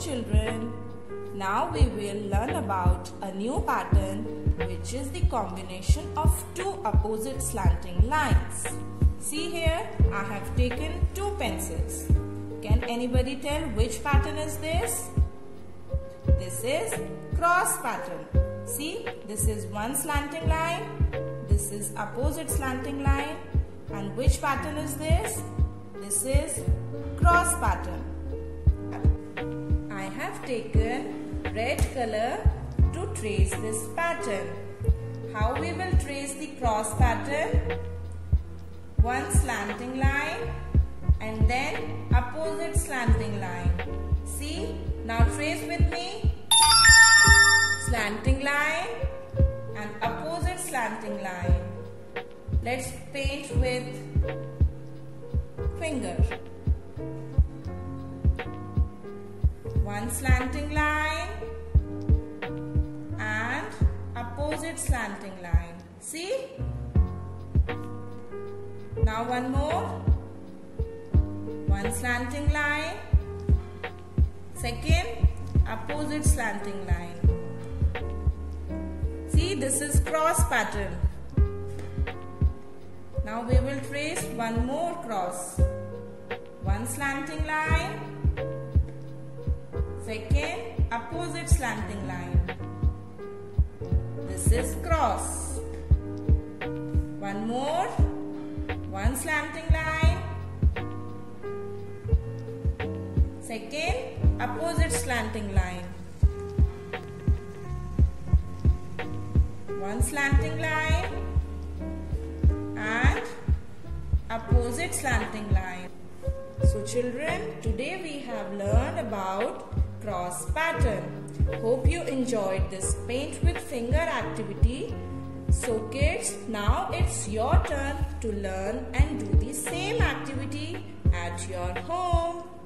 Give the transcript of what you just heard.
children, now we will learn about a new pattern which is the combination of two opposite slanting lines. See here, I have taken two pencils. Can anybody tell which pattern is this? This is cross pattern. See, this is one slanting line, this is opposite slanting line and which pattern is this? This is cross pattern. Have taken red color to trace this pattern. How we will trace the cross pattern? One slanting line and then opposite slanting line. See? Now trace with me. Slanting line and opposite slanting line. Let's paint with finger. One slanting line and opposite slanting line. See? Now one more. One slanting line. Second, opposite slanting line. See, this is cross pattern. Now we will trace one more cross. One slanting line. Second, opposite slanting line. This is cross. One more. One slanting line. Second, opposite slanting line. One slanting line and opposite slanting line. So children, today we have learned about cross pattern. Hope you enjoyed this paint with finger activity. So kids, now it's your turn to learn and do the same activity at your home.